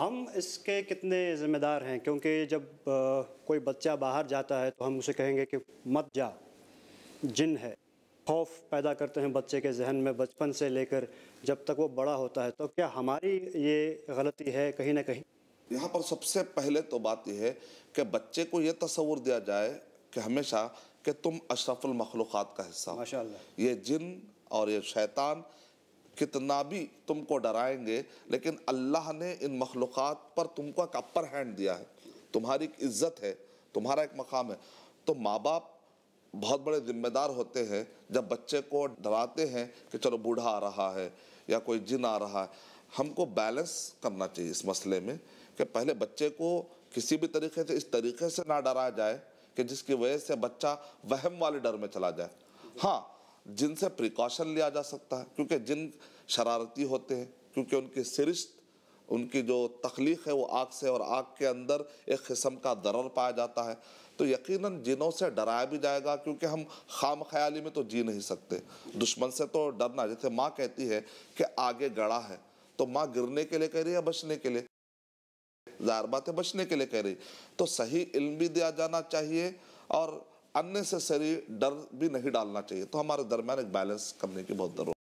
ہم اس کے کتنے ذمہ دار ہیں؟ کیونکہ جب کوئی بچہ باہر جاتا ہے تو ہم اسے کہیں گے کہ مت جا جن ہے خوف پیدا کرتے ہیں بچے کے ذہن میں بچپن سے لے کر جب تک وہ بڑا ہوتا ہے۔ تو کیا ہماری یہ غلطی ہے کہیں نہ کہیں؟ یہاں پر سب سے پہلے تو بات یہ ہے کہ بچے کو یہ تصور دیا جائے کہ ہمیشہ کہ تم اشرف المخلوقات کا حصہ اللہ یہ جن اور یہ شیطان کتنا بھی تم کو ڈرائیں گے، لیکن اللہ نے ان مخلوقات پر تم کو ایک اپر ہینڈ دیا ہے۔ تمہاری ایک عزت ہے، تمہارا ایک مقام ہے۔ تو ماں باپ بہت بڑے ذمہ دار ہوتے ہیں جب بچے کو ڈراتے ہیں کہ چلو بوڑھا آ رہا ہے یا کوئی جن آ رہا ہے۔ ہم کو بیلنس کرنا چاہیے اس مسئلے میں کہ پہلے بچے کو کسی بھی طریقے سے، اس طریقے سے نہ ڈرایا جائے کہ جس کی وجہ سے بچہ وہم والے ڈر میں چلا جائے۔ ہاں جن سے پریکاشن لیا جا سکتا ہے، کیونکہ جن شرارتی ہوتے ہیں، کیونکہ ان کی سرشت، ان کی جو تخلیق ہے، وہ آگ سے اور آگ کے اندر ایک قسم کا ضرر پایا جاتا ہے۔ تو یقیناً جنوں سے ڈرایا بھی جائے گا، کیونکہ ہم خام خیالی میں تو جی نہیں سکتے۔ دشمن سے تو ڈرنا، جیسے ماں کہتی ہے کہ آگے گڑا ہے۔ تو ماں گرنے کے لیے کہہ رہی ہے بچنے کے لیے؟ ظاہر بات ہے، بچنے کے لیے کہہ رہی۔ تو صحیح علم بھی دیا جانا چاہیے اور انیسیسری ڈر بھی نہیں ڈالنا چاہیے۔ تو ہمارے درمیان ایک بیلنس کرنے کی بہت ضرورت